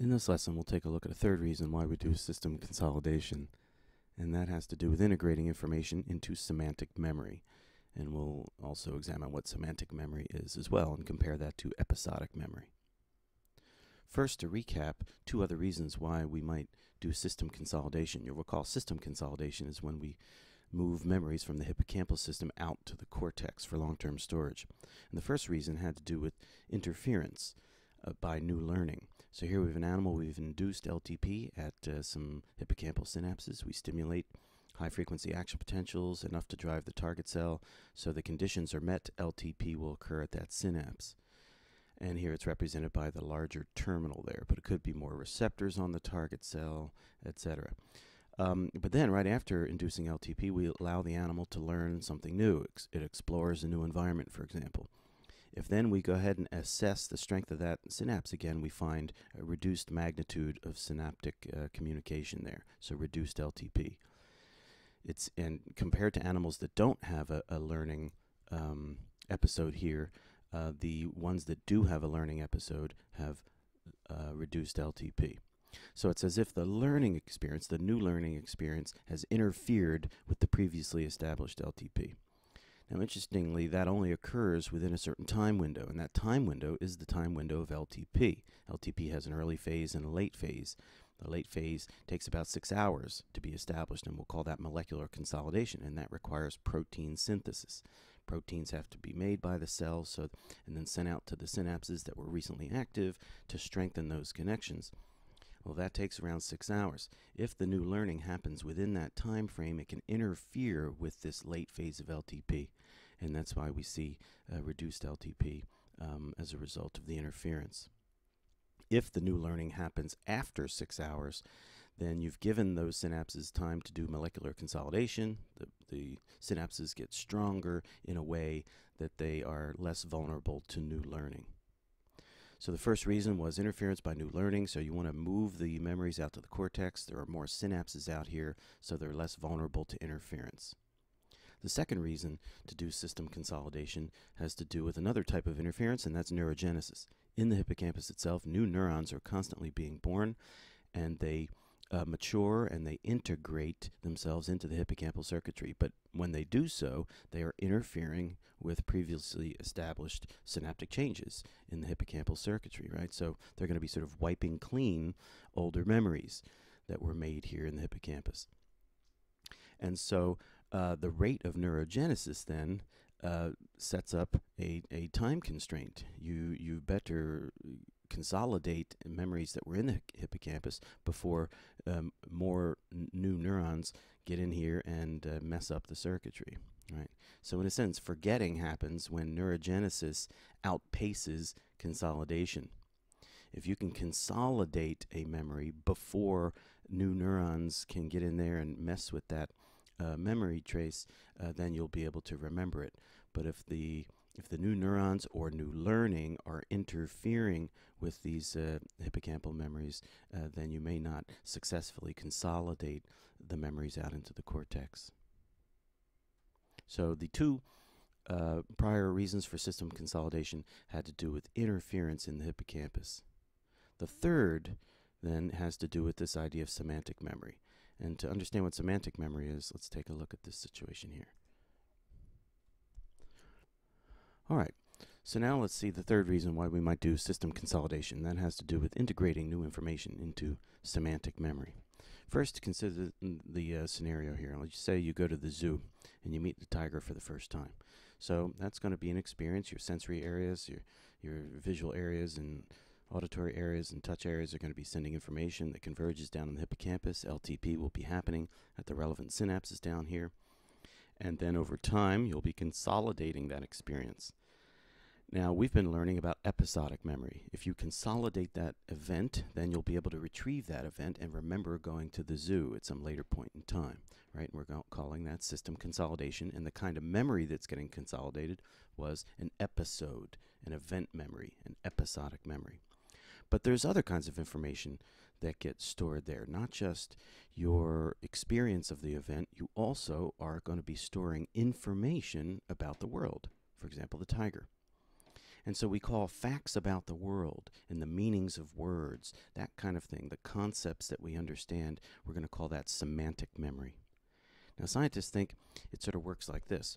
In this lesson, we'll take a look at a third reason why we do system consolidation, and that has to do with integrating information into semantic memory. And we'll also examine what semantic memory is as well and compare that to episodic memory. First, to recap, two other reasons why we might do system consolidation. You'll recall system consolidation is when we move memories from the hippocampal system out to the cortex for long-term storage. And the first reason had to do with interference uh, by new learning. So here we have an animal, we've induced LTP at uh, some hippocampal synapses. We stimulate high frequency action potentials enough to drive the target cell. So the conditions are met, LTP will occur at that synapse. And here it's represented by the larger terminal there, but it could be more receptors on the target cell, etc. Um, but then, right after inducing LTP, we allow the animal to learn something new. It explores a new environment, for example. If then we go ahead and assess the strength of that synapse again, we find a reduced magnitude of synaptic uh, communication there, so reduced LTP. It's and compared to animals that don't have a, a learning um, episode here, uh, the ones that do have a learning episode have uh, reduced LTP. So it's as if the learning experience, the new learning experience, has interfered with the previously established LTP. Now, interestingly, that only occurs within a certain time window, and that time window is the time window of LTP. LTP has an early phase and a late phase. The late phase takes about six hours to be established, and we'll call that molecular consolidation, and that requires protein synthesis. Proteins have to be made by the cells so, and then sent out to the synapses that were recently active to strengthen those connections. Well, that takes around six hours. If the new learning happens within that time frame, it can interfere with this late phase of LTP, and that's why we see uh, reduced LTP um, as a result of the interference. If the new learning happens after six hours, then you've given those synapses time to do molecular consolidation. The, the synapses get stronger in a way that they are less vulnerable to new learning. So the first reason was interference by new learning. So you want to move the memories out to the cortex. There are more synapses out here, so they're less vulnerable to interference. The second reason to do system consolidation has to do with another type of interference, and that's neurogenesis. In the hippocampus itself, new neurons are constantly being born, and they uh, mature and they integrate themselves into the hippocampal circuitry. But when they do so, they are interfering with previously established synaptic changes in the hippocampal circuitry, right? So they're going to be sort of wiping clean older memories that were made here in the hippocampus. And so uh, the rate of neurogenesis then uh, sets up a, a time constraint. You you better consolidate memories that were in the hippocampus before um, more new neurons get in here and uh, mess up the circuitry. Right. So in a sense, forgetting happens when neurogenesis outpaces consolidation. If you can consolidate a memory before new neurons can get in there and mess with that uh, memory trace, uh, then you'll be able to remember it. But if the if the new neurons or new learning are interfering with these uh, hippocampal memories, uh, then you may not successfully consolidate the memories out into the cortex. So the two uh, prior reasons for system consolidation had to do with interference in the hippocampus. The third then has to do with this idea of semantic memory. And to understand what semantic memory is, let's take a look at this situation here. All right, so now let's see the third reason why we might do system consolidation. That has to do with integrating new information into semantic memory. First, consider the uh, scenario here. Let's say you go to the zoo and you meet the tiger for the first time. So that's going to be an experience. Your sensory areas, your your visual areas, and auditory areas and touch areas are going to be sending information that converges down in the hippocampus. LTP will be happening at the relevant synapses down here. And then over time, you'll be consolidating that experience. Now, we've been learning about episodic memory. If you consolidate that event, then you'll be able to retrieve that event and remember going to the zoo at some later point in time, right? And we're calling that system consolidation. And the kind of memory that's getting consolidated was an episode, an event memory, an episodic memory. But there's other kinds of information that gets stored there, not just your experience of the event, you also are going to be storing information about the world. For example, the tiger. And so we call facts about the world and the meanings of words, that kind of thing, the concepts that we understand, we're going to call that semantic memory. Now, scientists think it sort of works like this.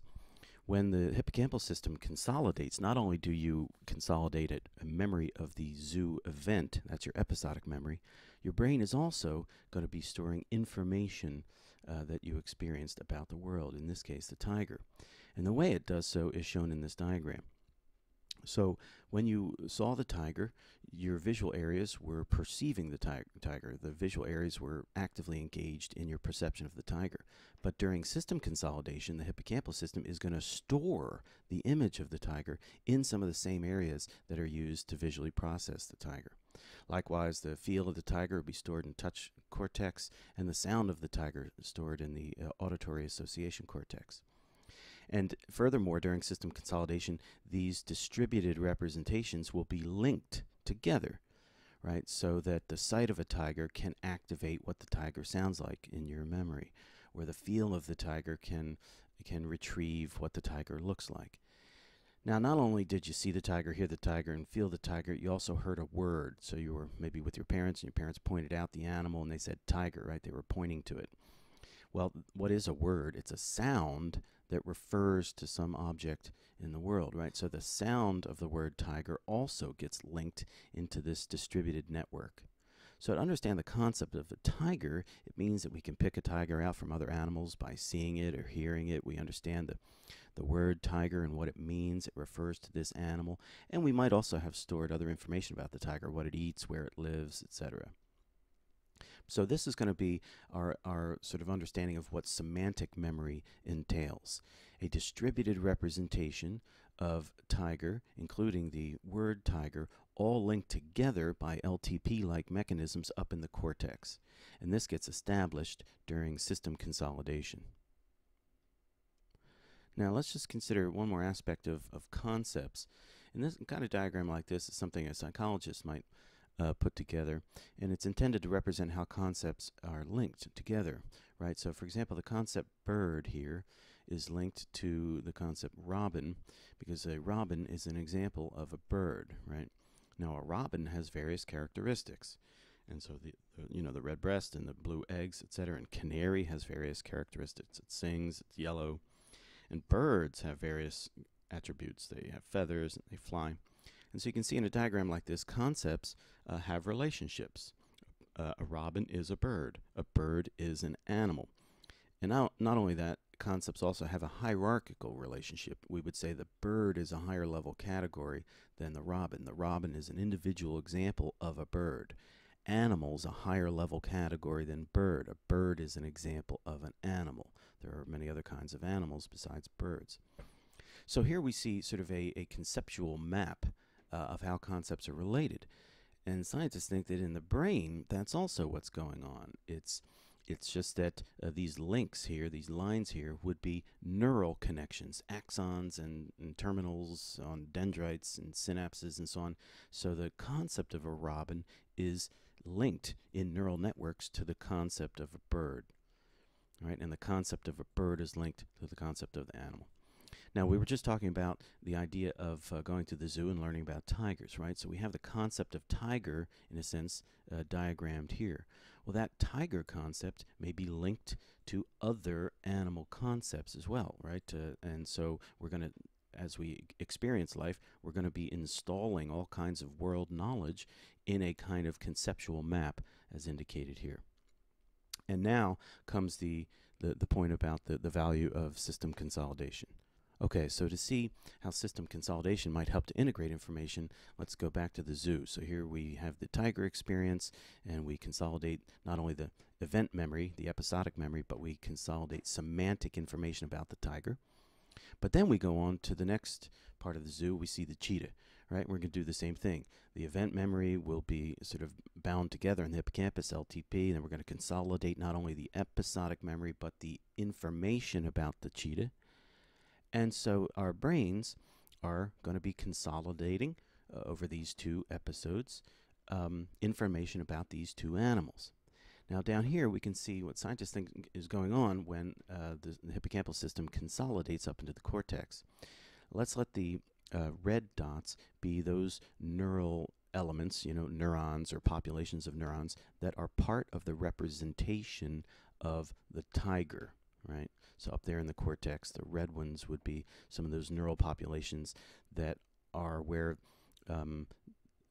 When the hippocampal system consolidates, not only do you consolidate a, a memory of the zoo event, that's your episodic memory, your brain is also going to be storing information uh, that you experienced about the world, in this case, the tiger. And the way it does so is shown in this diagram. So when you saw the tiger, your visual areas were perceiving the ti- tiger. The visual areas were actively engaged in your perception of the tiger. But during system consolidation, the hippocampal system is going to store the image of the tiger in some of the same areas that are used to visually process the tiger. Likewise, the feel of the tiger will be stored in touch cortex, and the sound of the tiger stored in the uh, auditory association cortex. And furthermore, during system consolidation, these distributed representations will be linked together, right? So that the sight of a tiger can activate what the tiger sounds like in your memory, or the feel of the tiger can can retrieve what the tiger looks like. Now, not only did you see the tiger, hear the tiger, and feel the tiger, you also heard a word. So you were maybe with your parents, and your parents pointed out the animal, and they said tiger, right? They were pointing to it. Well, what is a word? It's a sound that refers to some object in the world, right? So the sound of the word tiger also gets linked into this distributed network. So to understand the concept of a tiger, it means that we can pick a tiger out from other animals by seeing it or hearing it. We understand the, the word tiger and what it means. It refers to this animal. And we might also have stored other information about the tiger, what it eats, where it lives, etc. So this is going to be our, our sort of understanding of what semantic memory entails. A distributed representation of tiger, including the word tiger, all linked together by LTP-like mechanisms up in the cortex. And this gets established during system consolidation. Now let's just consider one more aspect of, of concepts. And this kind of diagram like this is something a psychologist might uh, put together, and it's intended to represent how concepts are linked together, right? So, for example, the concept bird here is linked to the concept robin because a robin is an example of a bird, right? Now, a robin has various characteristics. And so the, the, you know the red breast and the blue eggs, etc. And canary has various characteristics. It sings, it's yellow, and birds have various attributes. They have feathers, and they fly. And so you can see in a diagram like this, concepts uh, have relationships. Uh, a robin is a bird. A bird is an animal. And now, not only that, concepts also have a hierarchical relationship. We would say the bird is a higher level category than the robin. The robin is an individual example of a bird. Animals a higher level category than bird. A bird is an example of an animal. There are many other kinds of animals besides birds. So here we see sort of a, a conceptual map uh, of how concepts are related. And scientists think that in the brain, that's also what's going on. It's it's just that uh, these links here, these lines here, would be neural connections, axons and, and, terminals on dendrites and synapses and so on. So the concept of a robin is linked in neural networks to the concept of a bird. Right? And the concept of a bird is linked to the concept of the animal. Now, we were just talking about the idea of uh, going to the zoo and learning about tigers, right? So we have the concept of tiger, in a sense, uh, diagrammed here. Well, that tiger concept may be linked to other animal concepts as well, right? Uh, and so we're going to, as we experience life, we're going to be installing all kinds of world knowledge in a kind of conceptual map, as indicated here. And now comes the, the, the point about the, the value of system consolidation. Okay, so to see how system consolidation might help to integrate information, let's go back to the zoo. So here we have the tiger experience, and we consolidate not only the event memory, the episodic memory, but we consolidate semantic information about the tiger. But then we go on to the next part of the zoo, we see the cheetah, right? We're going to do the same thing. The event memory will be sort of bound together in the hippocampus, LTP, and then we're going to consolidate not only the episodic memory, but the information about the cheetah and so our brains are going to be consolidating uh, over these two episodes um, information about these two animals. Now, down here, we can see what scientists think is going on when uh, the, the, hippocampal system consolidates up into the cortex. Let's let the uh, red dots be those neural elements, you know, neurons or populations of neurons that are part of the representation of the tiger, right? So up there in the cortex, the red ones would be some of those neural populations that are where um,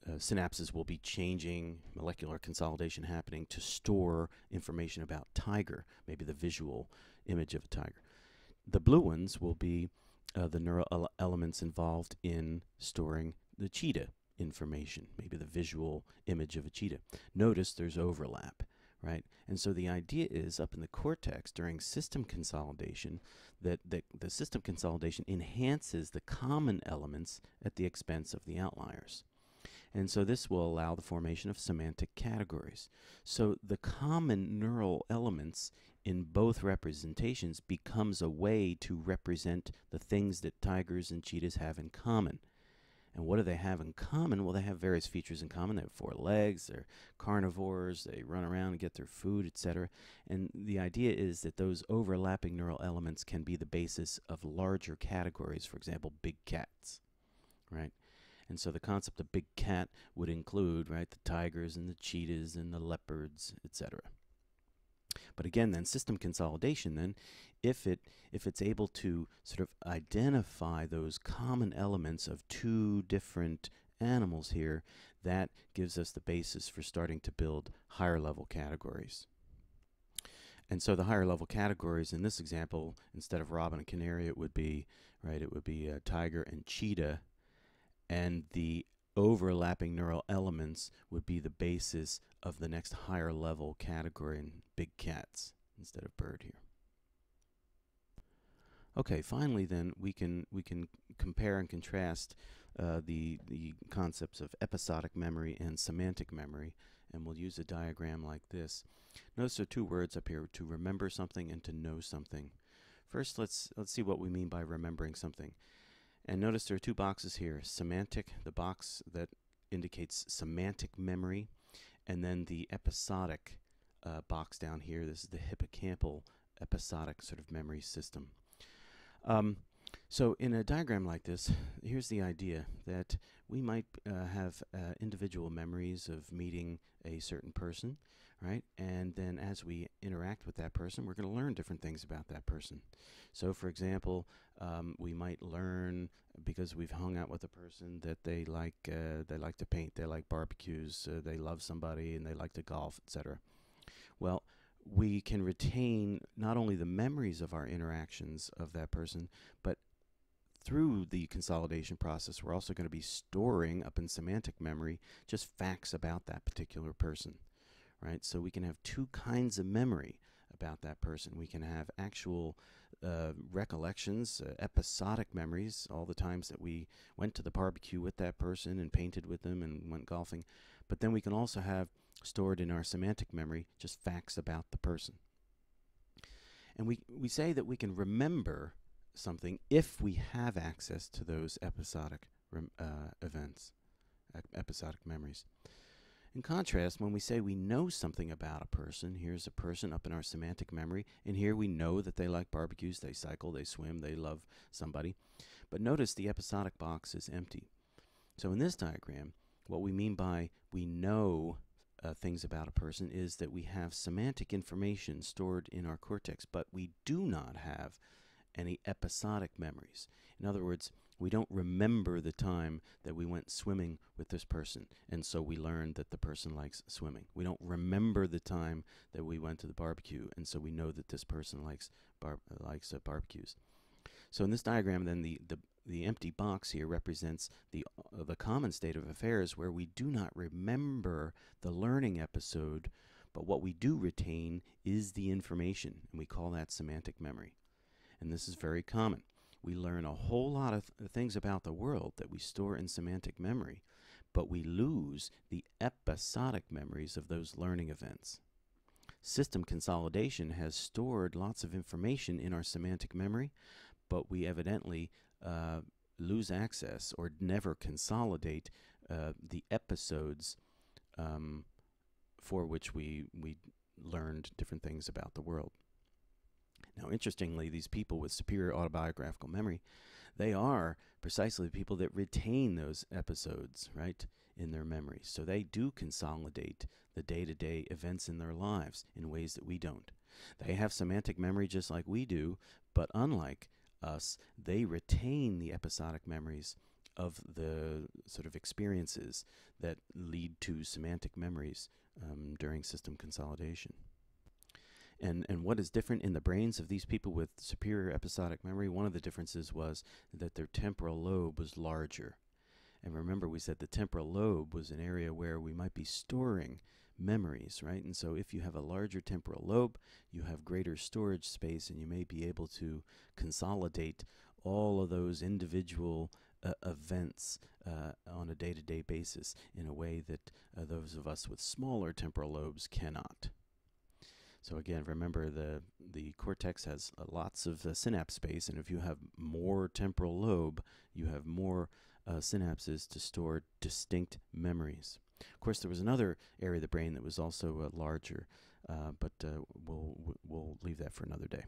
uh, synapses will be changing, molecular consolidation happening to store information about tiger, maybe the visual image of a tiger. The blue ones will be uh, the neural ele elements involved in storing the cheetah information, maybe the visual image of a cheetah. Notice there's overlap, right? And so the idea is up in the cortex during system consolidation that the, the system consolidation enhances the common elements at the expense of the outliers. And so this will allow the formation of semantic categories. So the common neural elements in both representations becomes a way to represent the things that tigers and cheetahs have in common. And what do they have in common? Well, they have various features in common. They have four legs, they're carnivores, they run around and get their food, etc. And the idea is that those overlapping neural elements can be the basis of larger categories, for example, big cats, right? And so the concept of big cat would include, right, the tigers and the cheetahs and the leopards, etc. But again, then system consolidation, then, if it if it's able to sort of identify those common elements of two different animals here, that gives us the basis for starting to build higher level categories. And so the higher level categories in this example, instead of robin and canary, it would be right. It would be a tiger and cheetah, and the overlapping neural elements would be the basis of the next higher level category in big cats instead of bird here. Okay, finally then we can we can compare and contrast uh, the the concepts of episodic memory and semantic memory and we'll use a diagram like this. Notice there are two words up here to remember something and to know something. First let's let's see what we mean by remembering something. And notice there are two boxes here, semantic, the box that indicates semantic memory, and then the episodic uh, box down here. This is the hippocampal episodic sort of memory system. Um, so in a diagram like this, here's the idea that we might uh, have uh, individual memories of meeting a certain person, right? And then as we interact with that person, we're going to learn different things about that person. So for example, um, we might learn because we've hung out with a person that they like uh, they like to paint, they like barbecues, uh, they love somebody, and they like to golf, etc. Well, we can retain not only the memories of our interactions of that person, but through the consolidation process, we're also going to be storing up in semantic memory just facts about that particular person, right? So we can have two kinds of memory about that person. We can have actual uh, recollections, uh, episodic memories, all the times that we went to the barbecue with that person and painted with them and went golfing. But then we can also have stored in our semantic memory just facts about the person. And we, we say that we can remember something if we have access to those episodic uh, events, episodic memories. In contrast, when we say we know something about a person, here's a person up in our semantic memory, and here we know that they like barbecues, they cycle, they swim, they love somebody. But notice the episodic box is empty. So in this diagram, what we mean by we know uh, things about a person is that we have semantic information stored in our cortex, but we do not have any episodic memories. In other words, we don't remember the time that we went swimming with this person, and so we learned that the person likes swimming. We don't remember the time that we went to the barbecue, and so we know that this person likes bar- likes uh, barbecues. So in this diagram, then the, the the empty box here represents the uh, the common state of affairs where we do not remember the learning episode, but what we do retain is the information, and we call that semantic memory and this is very common. We learn a whole lot of th- things about the world that we store in semantic memory, but we lose the episodic memories of those learning events. System consolidation has stored lots of information in our semantic memory, but we evidently uh, lose access or never consolidate uh, the episodes um, for which we, we learned different things about the world. Now, interestingly, these people with superior autobiographical memory, they are precisely the people that retain those episodes, right, in their memory. So they do consolidate the day to day events in their lives in ways that we don't. They have semantic memory just like we do, but unlike us, they retain the episodic memories of the sort of experiences that lead to semantic memories um, during system consolidation. And, and what is different in the brains of these people with superior episodic memory? One of the differences was that their temporal lobe was larger. And remember, we said the temporal lobe was an area where we might be storing memories, right? And so if you have a larger temporal lobe, you have greater storage space and you may be able to consolidate all of those individual uh, events uh, on a day to day basis in a way that uh, those of us with smaller temporal lobes cannot. So again, remember the the cortex has uh, lots of uh, synapse space, and if you have more temporal lobe, you have more uh, synapses to store distinct memories. Of course, there was another area of the brain that was also uh, larger, uh, but uh, we'll we'll leave that for another day.